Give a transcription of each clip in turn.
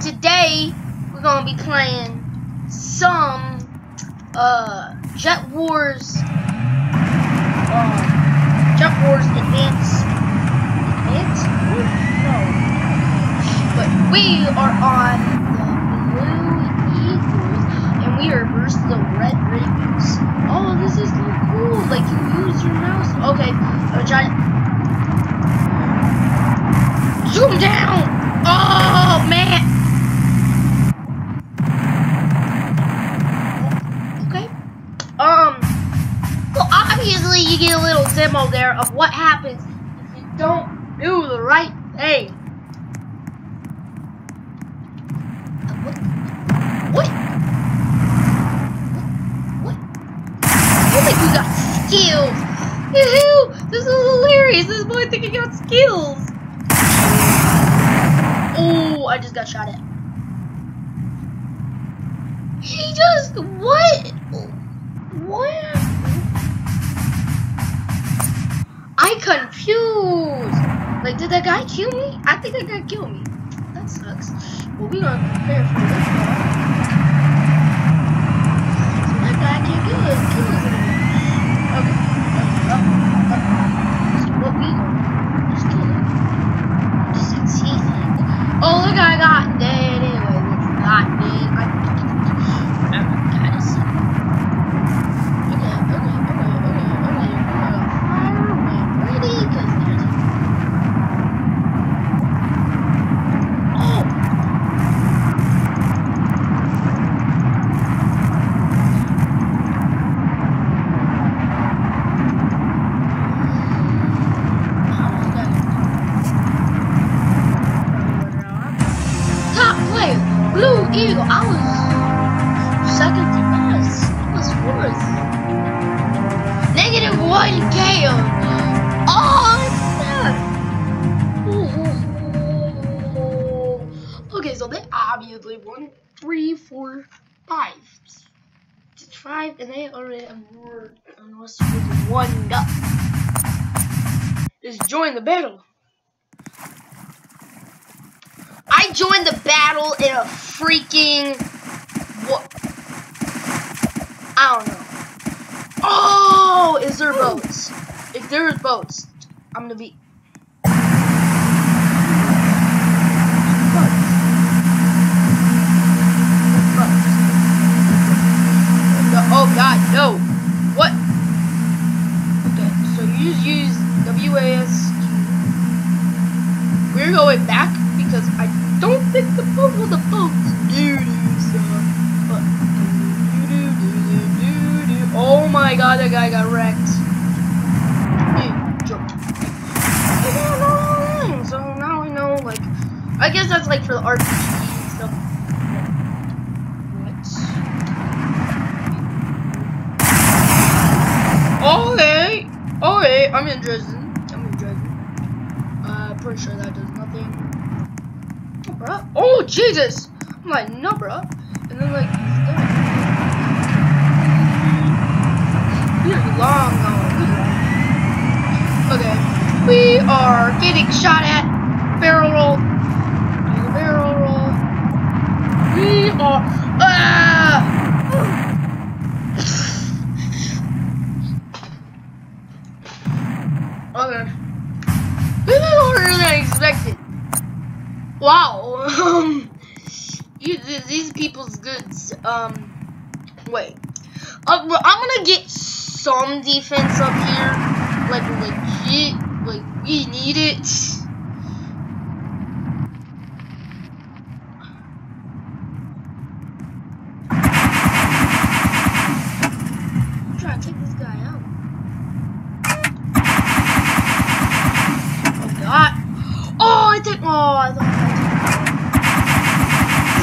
Today, we're gonna be playing some uh, Jet Wars, uh, Jet Wars Advance, Advance? No. But we are on the Blue Eagles, and we are versus the Red Ravens. Oh, this is cool. Like, you use your mouse. Okay, I'm zoom down. Oh, man. Get a little demo there of what happens if you don't do the right thing. What? What? What? Oh my, you got skills. Ew, this is hilarious. This boy thinking he got skills. Oh, I just got shot at. He just what? What? I confused. Like, did that guy kill me? I think that guy killed me. That sucks. Well, we gonna prepare for this that guy can't kill. Okay. What we gonna do? Just. Oh, look, I got they already have more unless with one up. Just join the battle. I joined the battle in a freaking what? I don't know. Oh, is there boats? If there's boats, I'm gonna be. No, oh God, no! What? Okay, so you just use WAS. We're going back because I don't think the boat well, the doo. Oh my god, that guy got wrecked. So now I know, like, I guess that's like for the RPG and stuff. What? Okay, I'm interested. I'm interested. Uh, pretty sure that does nothing. Oh, bruh. Oh, Jesus! I'm like, no, bruh. And then, like, he's dead. We're long gone. Okay. We are getting shot at. Barrel roll. Barrel roll. We are. Ah! Okay. This is harder than I expected. Wow. Um, you, these people's goods. Um, wait. Uh, I'm gonna get some defense up here, like legit. Like we need it. I'm trying to take this guy out. Oh god. Oh, I think. Oh, I thought. I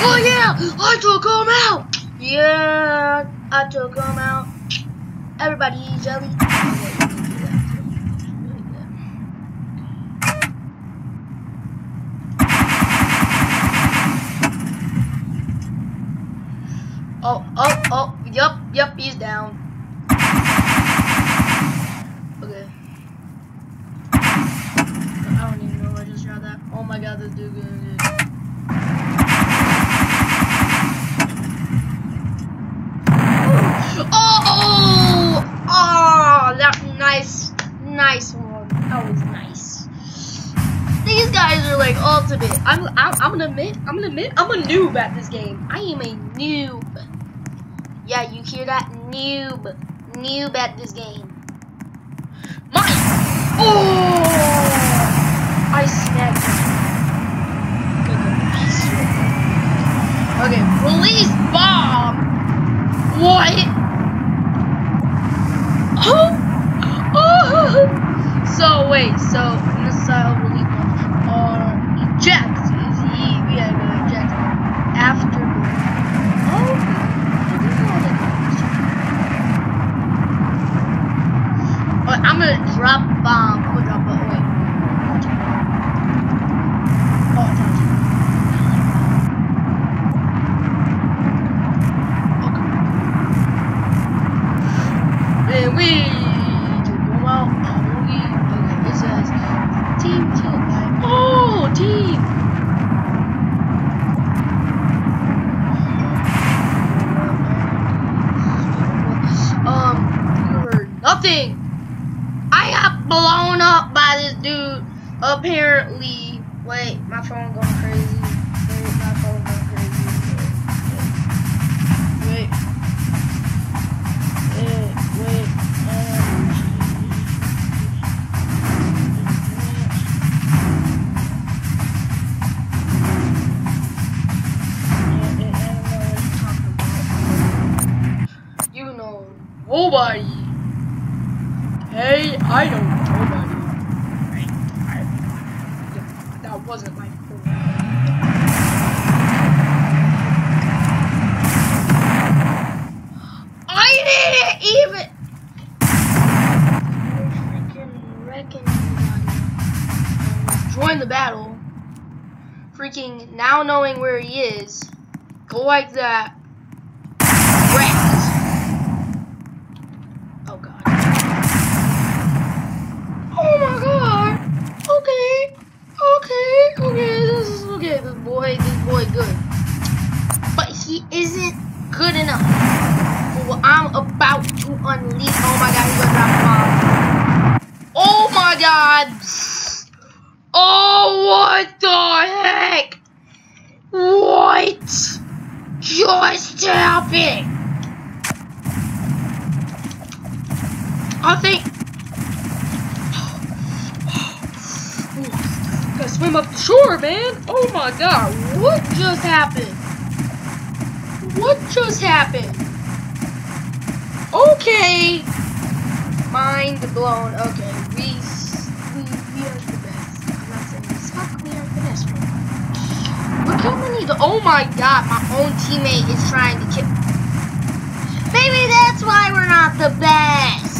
oh yeah, I took him out. Yeah, I took him out. Everybody jelly. Oh. Oh, oh, yup, yup, he's down. Okay. I don't even know where I just shot that. Oh my god, this dude. one. That was nice. These guys are like ultimate. I'm, I'm, I'm gonna admit, I'm gonna admit, I'm a noob at this game. I am a noob. Yeah, you hear that? Noob. Noob at this game. Mine! Oh! I snagged him. Okay, release bomb! What? Oh! Oh! So, wait, so, missile release bomb, or eject, is he, yeah, no, eject, after, oh, I didn't know that. But I'm gonna drop bomb, I'm gonna drop bomb, wait. Oh, it's out. Okay. And we to go out. Oh, we okay. It says team two. Like, oh, team. Um, you heard nothing. I got blown up by this dude. Apparently, wait, my phone going crazy. Wait. Wait, nobody. Hey, I don't nobody. Right, I- yeah, that wasn't my. I didn't even. Join the battle. Freaking now knowing where he is. Go like that. Wrecked. Oh god. Oh my god. Okay. Okay. Okay. This is okay. This boy. This boy good. But he isn't good enough for what I'm about to unleash. Oh my god. He's gonna bomb. Oh my god. Oh what the heck? What just happened? I think. Gotta swim up the shore, man. Oh my god, what just happened? What just happened? Okay. Mind blown. Okay, we we we are the best. I'm not saying we suck. We are the best. Look how many. The, oh my god, my own teammate is trying to kill. Maybe that's why we're not the best.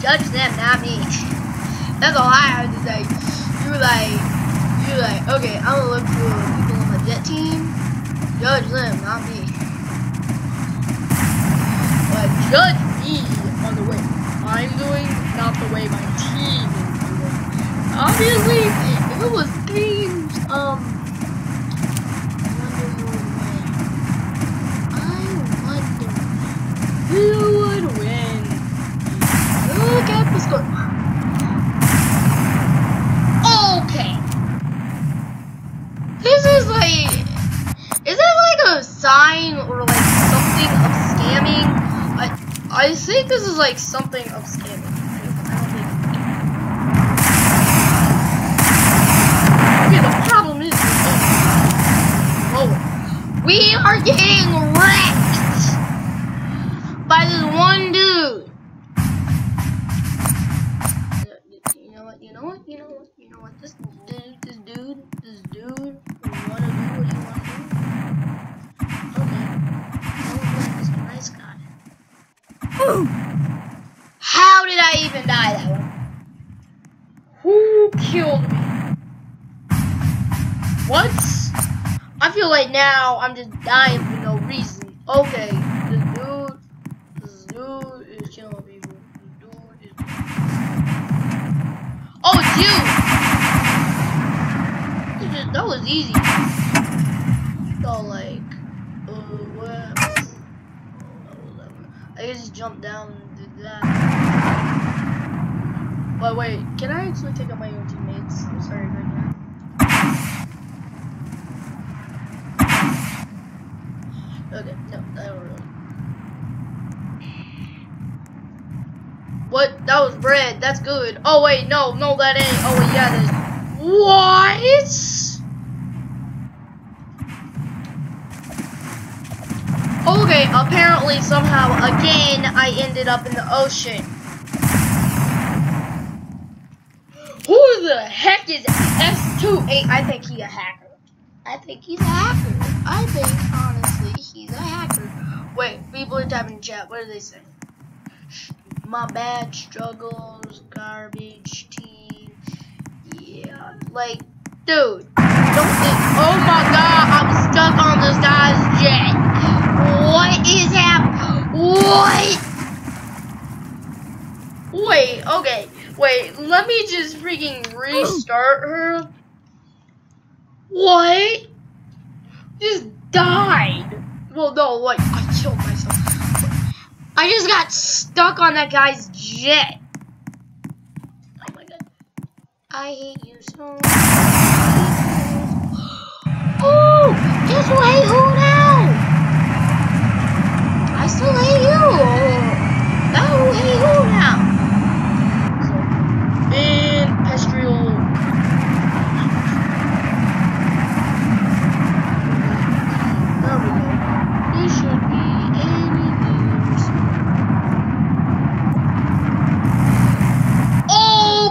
Judge them, not me. That's all I have to say. You're like, you're like, okay, I'm gonna look for people on the jet team. Judge them, not me. But judge me on the way I'm doing, not the way my team is doing. Obviously, if it was teams, um, I wonder who would win. I wonder who would win. Look at the score. Okay. This is like, is this like a sign or like something of scamming? I I think this is like something of think. Okay, the problem is, we are getting wrecked by this one dude. You know what? You know what? You know what? You know what? This dude, this dude, this dude, wanna How did I even die that one? Who killed me? What? I feel like now I'm just dying for no reason. Okay, this dude, this dude is killing people. This dude is. Oh, it's you! It just- that was easy. So like, uh, what? I just jumped down and did that. But wait, can I actually take out my own teammates? I'm sorry right now. Okay, no, I don't really. What? That was bread. That's good. Oh wait, no, no, that ain't. Oh wait, yeah, it is. What? Okay, apparently somehow again I ended up in the ocean. Who the heck is S28? I think he's a hacker. I think he's a hacker. I think honestly he's a hacker. Wait, people are typing in chat. What do they say? My bad struggles, garbage team. Yeah, like, dude, don't think. Oh my god, I'm stuck on this guy's jet. What is happening? What? Wait, okay. Wait, let me just freaking restart her. What? Just died. Well, no, like, I killed myself. I just got stuck on that guy's jet. Oh my god. I hate you so much. Oh, who hate who now? I still hate you. Oh, hey who now? So, in Pestriel. There we go. This should be any news.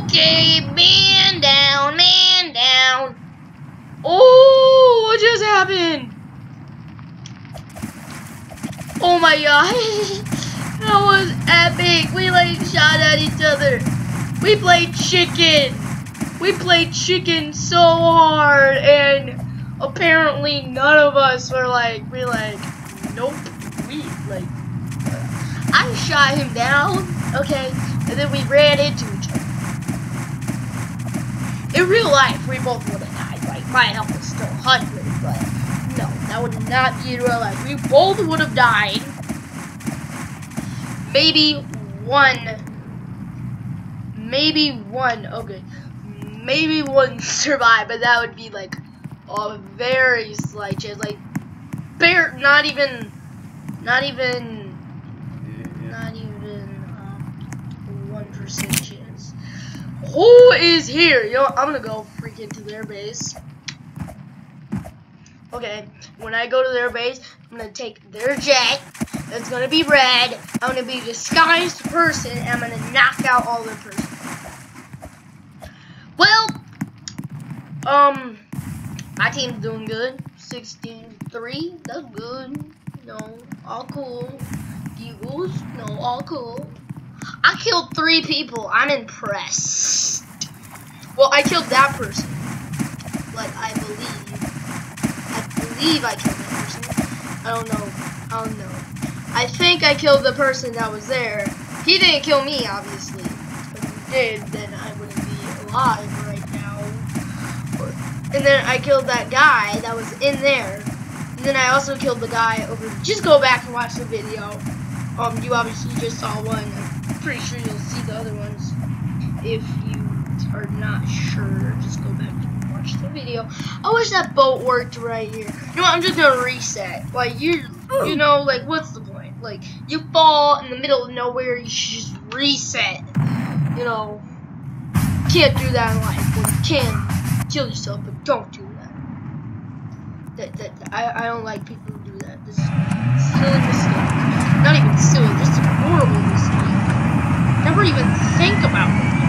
Okay, man down, man down. Oh, what just happened? Oh my god. that was like shot at each other. We played chicken. We played chicken so hard and apparently none of us were like, we like, nope. We like, I shot him down, okay, and then we ran into each other. In real life, we both would have died, like, my health was still 100, but no, that would not be in real life. We both would have died. Maybe one. Maybe one. Okay. Maybe one survive, but that would be like a very slight chance. Like, bare, not even, not even, not even um, one percent chance. Who is here? Yo, I'm gonna go freak into their base. Okay, when I go to their base, I'm gonna take their jet. That's gonna be red. I'm gonna be a disguised person, and I'm gonna knock out all the person. Well, um, my team's doing good. 16-3, that's good. No, all cool. Eagles, no, all cool. I killed three people. I'm impressed. Well, I killed that person. Like, I believe I believe I killed that person. I don't know. I don't know. I think I killed the person that was there. He didn't kill me, obviously. If he did, then I wouldn't be alive right now. And then I killed that guy that was in there. And then I also killed the guy over. Just go back and watch the video. Um, you obviously just saw one. I'm pretty sure you'll see the other ones. If you are not sure, just go back and watch the video. I wish that boat worked right here. You know what, I'm just gonna reset. Like, you, you know, like, what's the? Like, you fall in the middle of nowhere, you should just reset. You know, can't do that in life. Well, you can kill yourself, but don't do that. That, that, I, I don't like people who do that. This is silly mistake. Not even silly, just a horrible mistake. Never even think about it.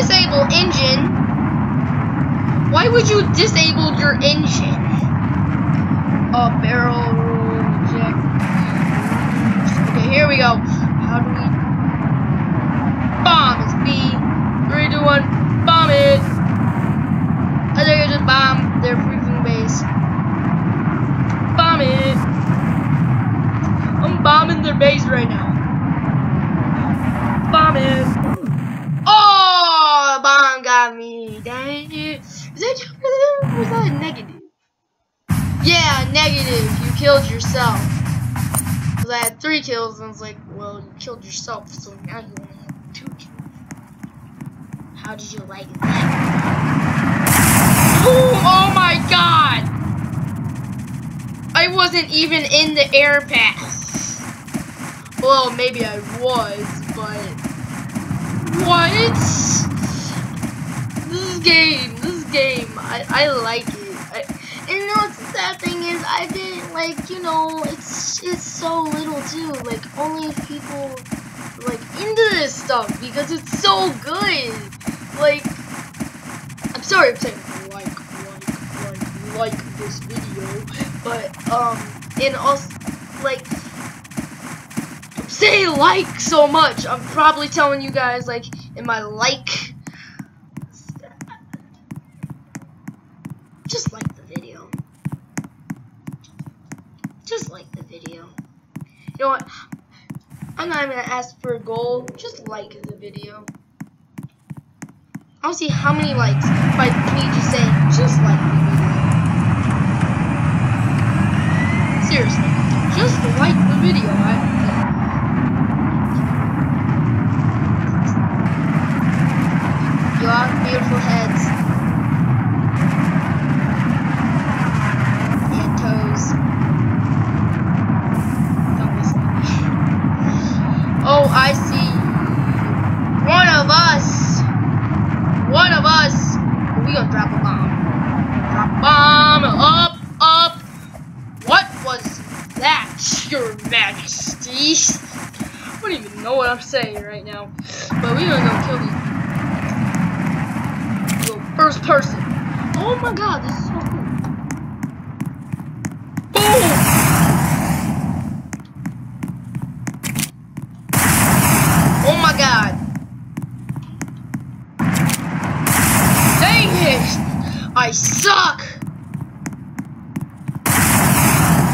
disable engine. Why would you disable your engine? A barrel roll jack. Okay, here we go. How do we bomb? It's B. Three, two, one. Bomb it. I think I just bomb their freaking base. Bomb it. I'm bombing their base right now. Bomb it. Is that positive or was that a negative? Yeah, negative. You killed yourself. Because I had three kills and I was like, well, you killed yourself, so now you only have two kills. How did you like that? Ooh, oh my god! I wasn't even in the air pass. Well, maybe I was, but... What? This game, this game, I, I like it. I, and you know, the sad thing is, I didn't, like, you know, it's, it's so little, too. Like, only people, like, into this stuff, because it's so good. Like, I'm sorry I'm saying like, like, like, like this video, but, um, and also, like, say like so much. I'm probably telling you guys, like, in my like, just like the video. Just like the video. You know what? I'm not even gonna ask for a goal. Just like the video. I'll see how many likes by me just saying, just like the video. Seriously, just like the video. You have beautiful heads. And toes. Don't listen to me. Oh, I see. One of us. One of us. We gonna drop a bomb. Drop a bomb. Up, up. What was that, Your Majesty? I don't even saying right now. But we gonna go kill these Go first person. Oh my god, this is so cool. Boom! Oh my god. Dang it! I suck!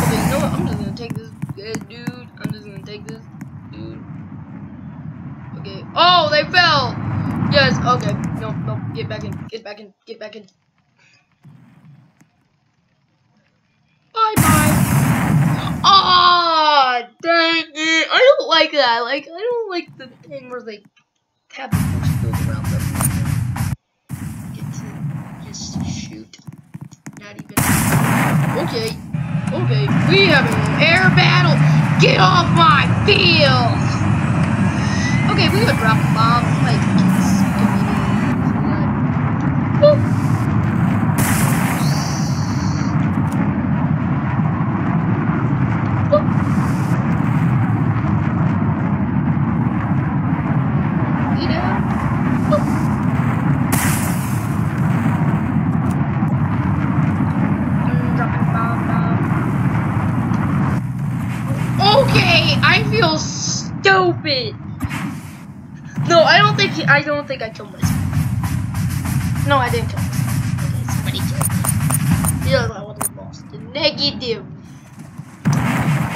Okay, you know what? I'm just gonna take this dude. I'm just gonna take this dude. Okay. Oh, they fell! Yes, okay. No, no, get back in, get back in. Bye bye. Ah, oh, dang it. I don't like that. Like, I don't like the thing where they have the force around them. Get to just shoot. Not even. Okay. Okay. We have an air battle. Get off my field. Okay, we would drop a bomb. Like, I don't think I don't think I killed myself. No, I didn't kill myself. Okay, somebody killed me. Yeah, I would have lost. Negative.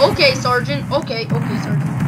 Okay, Sergeant. Okay. Okay, Sergeant.